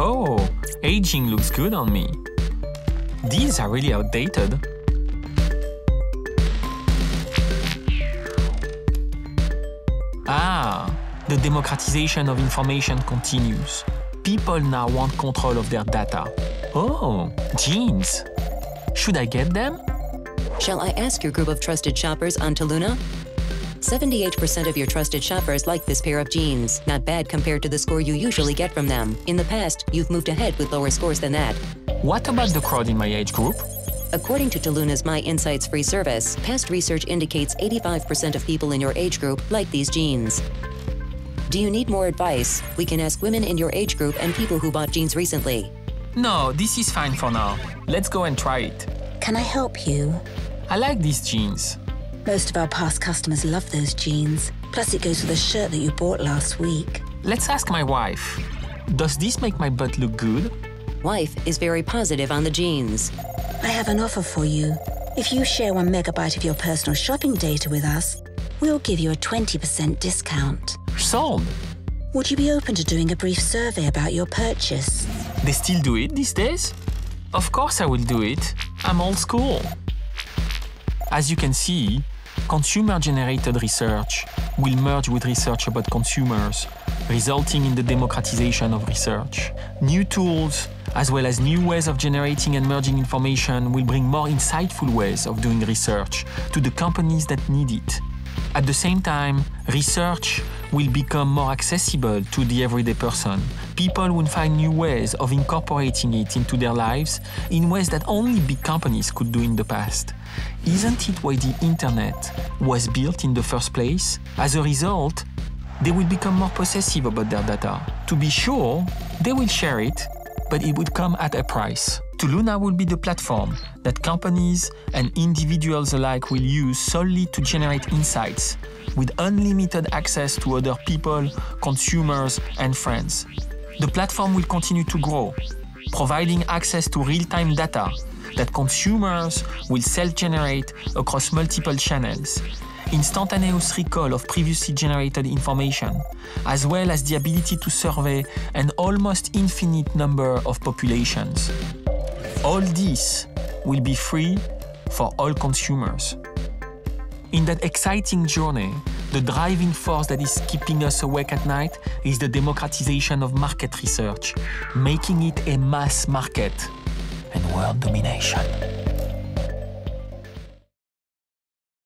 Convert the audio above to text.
Oh, aging looks good on me. These are really outdated. Ah, the democratization of information continues. People now want control of their data. Oh, jeans. Should I get them? Shall I ask your group of trusted shoppers on Toluna? 78% of your trusted shoppers like this pair of jeans. Not bad compared to the score you usually get from them. In the past, you've moved ahead with lower scores than that. What about the crowd in my age group? According to Toluna's My Insights free service, past research indicates 85% of people in your age group like these jeans. Do you need more advice? We can ask women in your age group and people who bought jeans recently. No, this is fine for now. Let's go and try it. Can I help you? I like these jeans. Most of our past customers love those jeans. Plus, it goes with the shirt that you bought last week. Let's ask my wife. Does this make my butt look good? Wife is very positive on the jeans. I have an offer for you. If you share one megabyte of your personal shopping data with us, we'll give you a 20% discount. Sold. Would you be open to doing a brief survey about your purchase? They still do it these days? Of course I will do it. I'm old school. As you can see, consumer-generated research will merge with research about consumers, resulting in the democratization of research. New tools, as well as new ways of generating and merging information will bring more insightful ways of doing research to the companies that need it. At the same time, research will become more accessible to the everyday person. People will find new ways of incorporating it into their lives in ways that only big companies could do in the past. Isn't it why the internet was built in the first place? As a result, they will become more possessive about their data. To be sure, they will share it, but it would come at a price. Toluna will be the platform that companies and individuals alike will use solely to generate insights with unlimited access to other people, consumers, and friends. The platform will continue to grow, providing access to real time data that consumers will self generate across multiple channels, instantaneous recall of previously generated information, as well as the ability to survey an almost infinite number of populations. All this will be free for all consumers. In that exciting journey, the driving force that is keeping us awake at night is the democratization of market research, making it a mass market and world domination.